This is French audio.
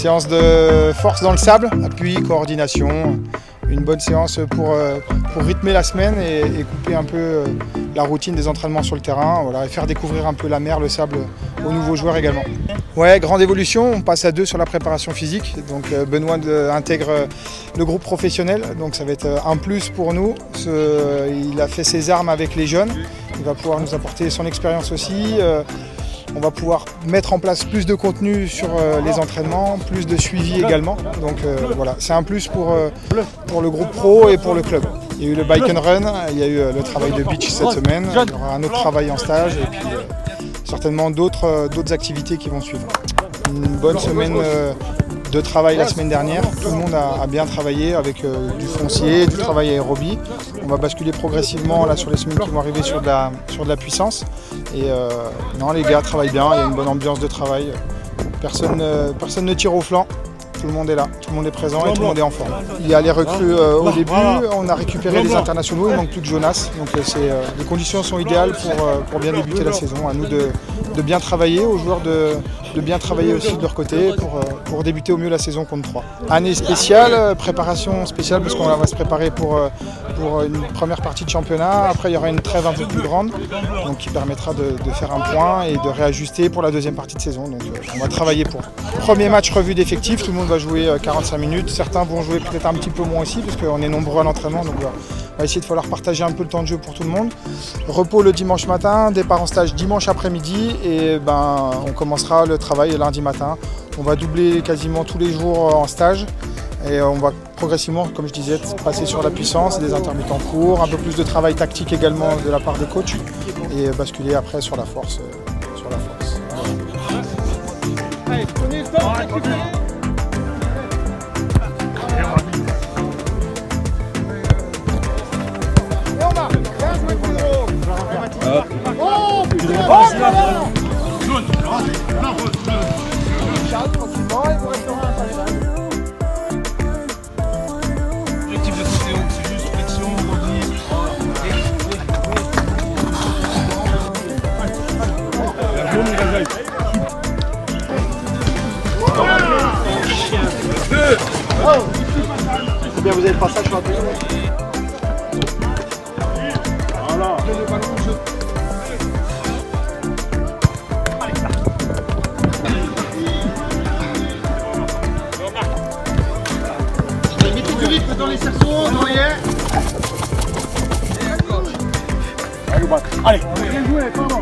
Séance de force dans le sable, appui, coordination. Une bonne séance pour, euh, pour rythmer la semaine et, couper un peu euh, la routine des entraînements sur le terrain et faire découvrir un peu la mer, le sable aux nouveaux joueurs également. Ouais, grande évolution, on passe à deux sur la préparation physique. Donc euh, Benoît intègre le groupe professionnel, donc ça va être un plus pour nous. Il a fait ses armes avec les jeunes, il va pouvoir nous apporter son expérience aussi. On va pouvoir mettre en place plus de contenu sur euh, les entraînements, plus de suivi également. Donc euh, voilà, c'est un plus pour, euh, pour le groupe pro et pour le club. Il y a eu le bike and run, il y a eu le travail de beach cette semaine, il y aura un autre travail en stage et puis certainement d'autres activités qui vont suivre. Une bonne semaine de travail la semaine dernière. Tout le monde a, bien travaillé avec euh, du foncier, du travail aérobie. On va basculer progressivement là sur les semaines qui vont arriver sur de la, sur de la puissance. Et euh, non, les gars travaillent bien, il y a une bonne ambiance de travail. Personne, euh, personne ne tire au flanc. Tout le monde est là, tout le monde est présent et tout le monde est en forme. Il y a les recrues euh, au début, on a récupéré les internationaux, il manque plus que Jonas. Donc euh, euh, les conditions sont idéales pour, euh, pour bien débuter la saison. À nous de, de bien travailler, aux joueurs de, de bien travailler aussi de leur côté pour, pour débuter au mieux la saison contre 3. Année spéciale, préparation spéciale parce qu'on va se préparer pour, pour une première partie de championnat. Après il y aura une trêve un peu plus grande donc qui permettra de, de faire un point et de réajuster pour la deuxième partie de saison. Donc on va travailler pour. Premier match revue d'effectifs, tout le monde va jouer euh, 45 minutes. Certains vont jouer peut-être un petit peu moins aussi parce qu'on est nombreux à l'entraînement. Donc voilà. on va essayer de falloir partager un peu le temps de jeu pour tout le monde. Repos le dimanche matin, départ en stage dimanche après-midi et ben on commencera le travail lundi matin. On va doubler quasiment tous les jours en stage. Et on va progressivement, comme je disais, passer sur la puissance, des intermittents courts, un peu plus de travail tactique également de la part des coachs et basculer après sur la force. euh, sur la force. Objectif de haut, c'est juste flexion, bien, vous avez le passage Allez, bien joué, pardon.